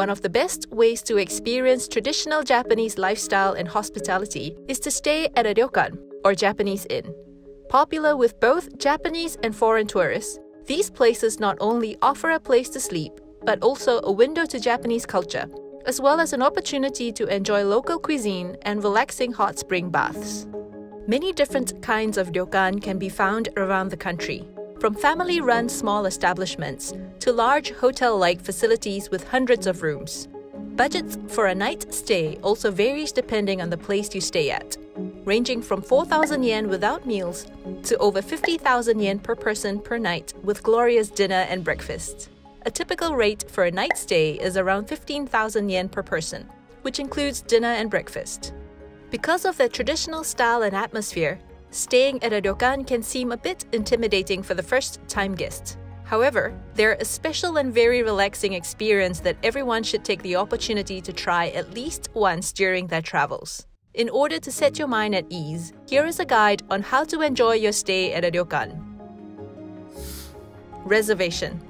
One of the best ways to experience traditional Japanese lifestyle and hospitality is to stay at a ryokan, or Japanese inn. Popular with both Japanese and foreign tourists, these places not only offer a place to sleep, but also a window to Japanese culture, as well as an opportunity to enjoy local cuisine and relaxing hot spring baths. Many different kinds of ryokan can be found around the country, from family run small establishments to large hotel like facilities with hundreds of rooms. Budgets for a night stay also varies depending on the place you stay at, ranging from 4,000 yen without meals to over 50,000 yen per person per night with glorious dinner and breakfast. A typical rate for a night stay is around 15,000 yen per person, which includes dinner and breakfast. Because of the traditional style and atmosphere, staying at a ryokan can seem a bit intimidating for the first time guest. However, they're a special and very relaxing experience that everyone should take the opportunity to try at least once during their travels. In order to set your mind at ease, here is a guide on how to enjoy your stay at a ryokan. Reservation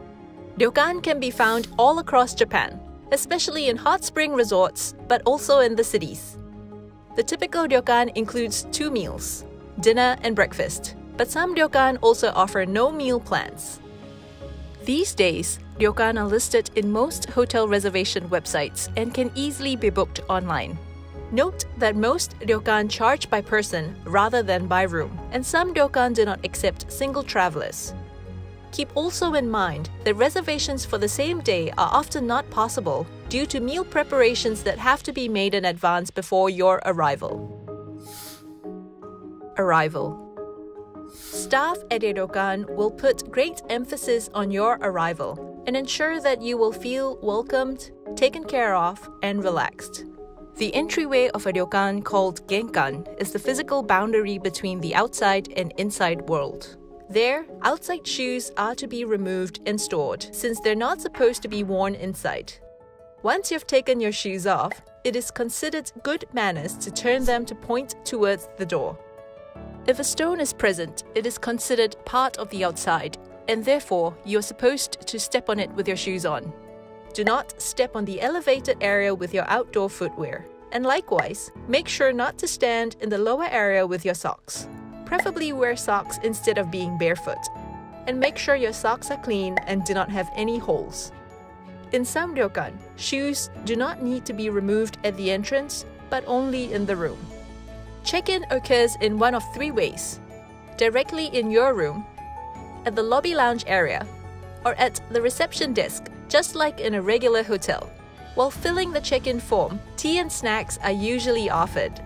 Ryokan can be found all across Japan, especially in hot spring resorts, but also in the cities. The typical ryokan includes two meals, dinner and breakfast, but some ryokan also offer no meal plans. These days, ryokan are listed in most hotel reservation websites and can easily be booked online. Note that most ryokan charge by person rather than by room, and some ryokan do not accept single travelers. Keep also in mind that reservations for the same day are often not possible due to meal preparations that have to be made in advance before your arrival. Arrival Staff at ryokan will put great emphasis on your arrival and ensure that you will feel welcomed, taken care of, and relaxed. The entryway of a ryokan called genkan is the physical boundary between the outside and inside world. There, outside shoes are to be removed and stored since they're not supposed to be worn inside. Once you've taken your shoes off, it is considered good manners to turn them to point towards the door. If a stone is present, it is considered part of the outside, and therefore you're supposed to step on it with your shoes on. Do not step on the elevated area with your outdoor footwear. And likewise, make sure not to stand in the lower area with your socks. Preferably wear socks instead of being barefoot. And make sure your socks are clean and do not have any holes. In some ryokan, shoes do not need to be removed at the entrance, but only in the room. Check in occurs in one of three ways directly in your room, at the lobby lounge area, or at the reception desk, just like in a regular hotel. While filling the check in form, tea and snacks are usually offered.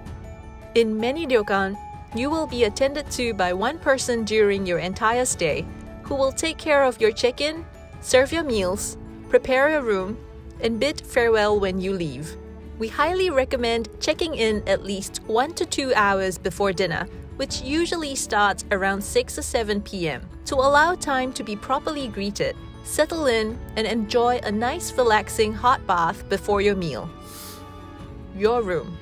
In many ryokan, you will be attended to by one person during your entire stay who will take care of your check in, serve your meals, prepare your room, and bid farewell when you leave we highly recommend checking in at least 1 to 2 hours before dinner, which usually starts around 6 or 7 pm, to allow time to be properly greeted, settle in, and enjoy a nice relaxing hot bath before your meal. Your room.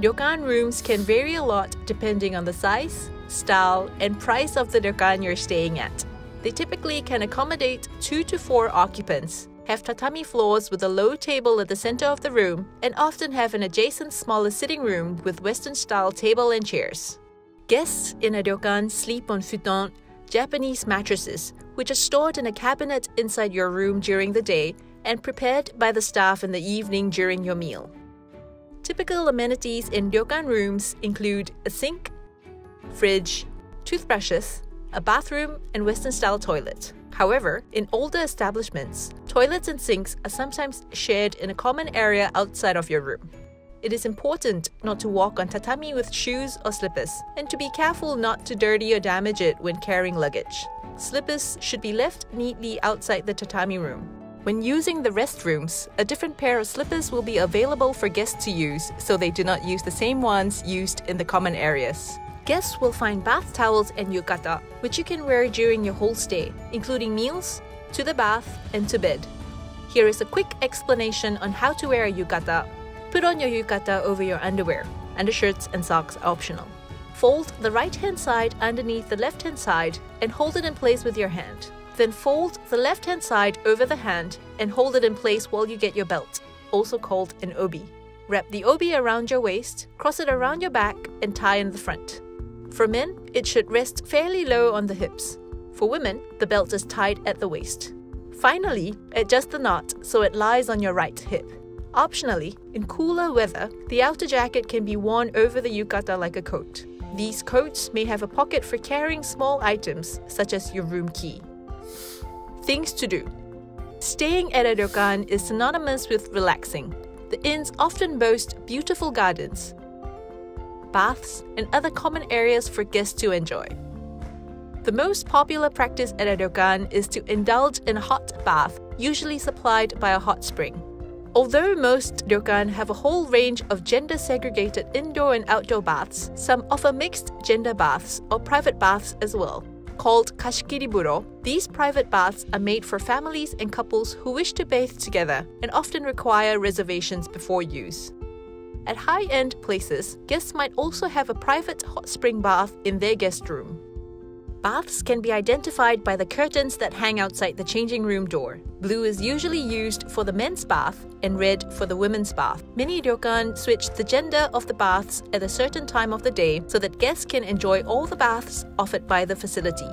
Ryokan rooms can vary a lot depending on the size, style, and price of the ryokan you're staying at. They typically can accommodate 2 to 4 occupants, have tatami floors with a low table at the center of the room, and often have an adjacent smaller sitting room with Western style table and chairs. Guests in a ryokan sleep on futon, Japanese mattresses, which are stored in a cabinet inside your room during the day and prepared by the staff in the evening during your meal. Typical amenities in ryokan rooms include a sink, fridge, toothbrushes, a bathroom, and Western style toilet. However, in older establishments, toilets and sinks are sometimes shared in a common area outside of your room. It is important not to walk on tatami with shoes or slippers, and to be careful not to dirty or damage it when carrying luggage. Slippers should be left neatly outside the tatami room. When using the restrooms, a different pair of slippers will be available for guests to use so they do not use the same ones used in the common areas. Guests will find bath towels and yukata, which you can wear during your whole stay, including meals, to the bath, and to bed. Here is a quick explanation on how to wear a yukata. Put on your yukata over your underwear. Undershirts and socks are optional. Fold the right hand side underneath the left hand side and hold it in place with your hand. Then fold the left hand side over the hand and hold it in place while you get your belt. also called an obi. Wrap the obi around your waist, cross it around your back, and tie in the front. For men, it should rest fairly low on the hips. For women, the belt is tied at the waist. Finally, adjust the knot so it lies on your right hip. Optionally, in cooler weather, the outer jacket can be worn over the yukata like a coat. These coats may have a pocket for carrying small items, such as your room key. Things to do Staying at a ryokan is synonymous with relaxing. The inns often boast beautiful gardens, baths, and other common areas for guests to enjoy. The most popular practice at a ryokan is to indulge in a hot bath, usually supplied by a hot spring. Although most ryokan have a whole range of gender segregated indoor and outdoor baths, some offer mixed gender baths or private baths as well. Called kashikiriburo, these private baths are made for families and couples who wish to bathe together and often require reservations before use. At high end places, guests might also have a private hot spring bath in their guest room. Baths can be identified by the curtains that hang outside the changing room door. Blue is usually used for the men's bath and red for the women's bath. Many ryokan switch the gender of the baths at a certain time of the day so that guests can enjoy all the baths offered by the facility.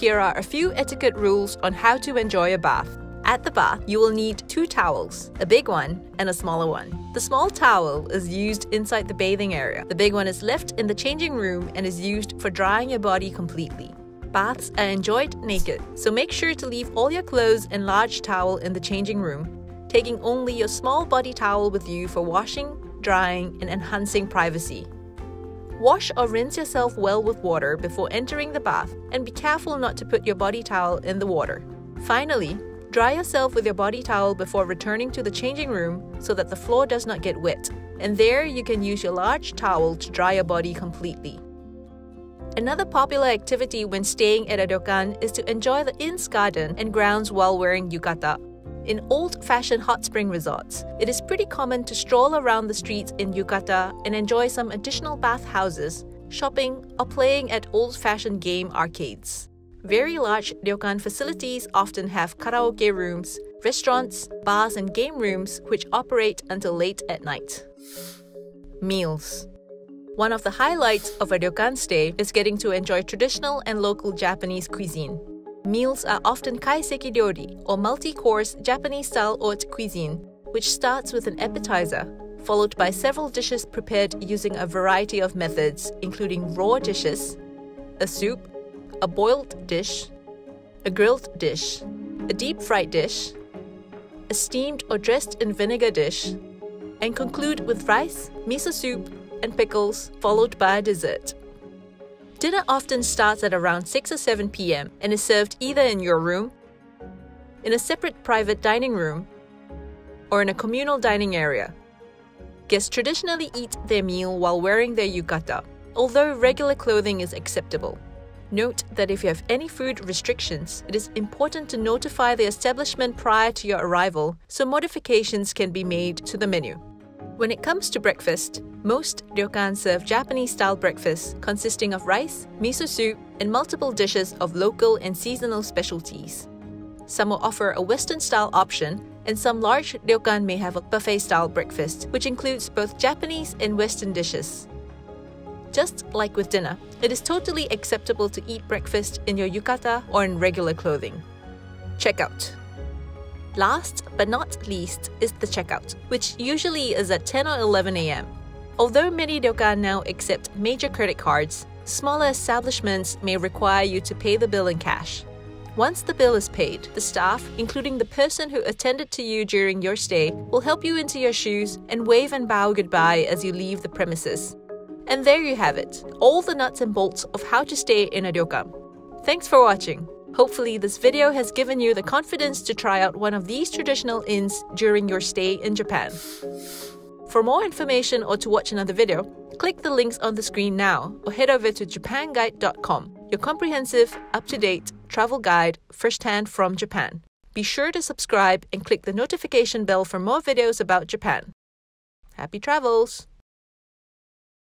Here are a few etiquette rules on how to enjoy a bath. At the bath, you will need two towels, a big one and a smaller one. The small towel is used inside the bathing area. The big one is left in the changing room and is used for drying your body completely. Baths are enjoyed naked, so make sure to leave all your clothes and large towel in the changing room, taking only your small body towel with you for washing, drying, and enhancing privacy. Wash or rinse yourself well with water before entering the bath and be careful not to put your body towel in the water. Finally, Dry yourself with your body towel before returning to the changing room so that the floor does not get wet, and there you can use your large towel to dry your body completely. Another popular activity when staying at a ryokan is to enjoy the inn's garden and grounds while wearing yukata. In old fashioned hot spring resorts, it is pretty common to stroll around the streets in yukata and enjoy some additional bathhouses, shopping, or playing at old fashioned game arcades. Very large ryokan facilities often have karaoke rooms, restaurants, bars, and game rooms which operate until late at night. Meals One of the highlights of a ryokan stay is getting to enjoy traditional and local Japanese cuisine. Meals are often kaiseki ryori, or multi-course Japanese-style haute cuisine, which starts with an appetizer, followed by several dishes prepared using a variety of methods, including raw dishes, a soup, a boiled dish, a grilled dish, a deep fried dish, a steamed or dressed in vinegar dish, and conclude with rice, miso soup, and pickles, followed by a dessert. Dinner often starts at around 6 or 7 pm and is served either in your room, in a separate private dining room, or in a communal dining area. Guests traditionally eat their meal while wearing their yukata, although regular clothing is acceptable. Note that if you have any food restrictions, it is important to notify the establishment prior to your arrival so modifications can be made to the menu. When it comes to breakfast, most ryokan serve Japanese style breakfast consisting of rice, miso soup, and multiple dishes of local and seasonal specialties. Some will offer a Western style option, and some large ryokan may have a buffet style breakfast, which includes both Japanese and Western dishes. Just like with dinner, it is totally acceptable to eat breakfast in your yukata or in regular clothing. Checkout. Last but not least is the checkout, which usually is at 10 or 11 am. Although many ryokan now accept major credit cards, smaller establishments may require you to pay the bill in cash. Once the bill is paid, the staff, including the person who attended to you during your stay, will help you into your shoes and wave and bow goodbye as you leave the premises. And there you have it, all the nuts and bolts of how to stay in a ryokan. Thanks for watching. Hopefully this video has given you the confidence to try out one of these traditional inns during your stay in Japan. For more information or to watch another video, click the links on the screen now or head over to japanguide.com, your comprehensive, up-to-date travel guide firsthand from Japan. Be sure to subscribe and click the notification bell for more videos about Japan. Happy travels!